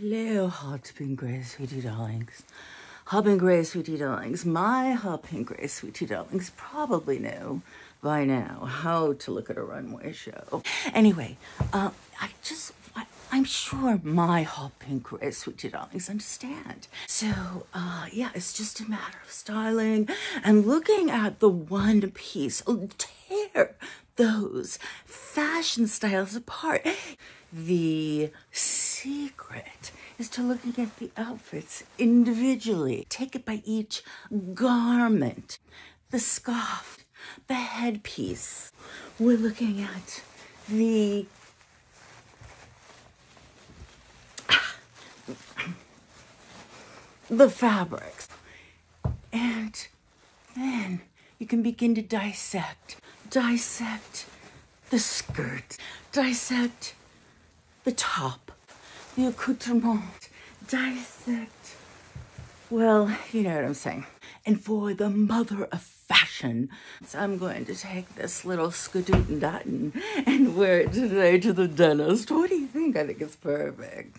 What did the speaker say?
Hello, Haute Pink Rae sweetie darlings. Haute Pink Rae sweetie darlings. My Haute Pink Rae sweetie darlings probably know by now how to look at a runway show. Anyway, uh, I just, I'm sure my Pink Rae sweetie darlings understand. So, uh, yeah, it's just a matter of styling and looking at the one piece. Tear those fashion styles apart. The secret is to looking at the outfits individually. Take it by each garment, the scarf, the headpiece. We're looking at the the fabrics. And then you can begin to dissect, dissect the skirt, dissect the top, the accoutrement, dissect. Well, you know what I'm saying. And for the mother of fashion, so I'm going to take this little skadootin' and wear it today to the dentist. What do you think? I think it's perfect.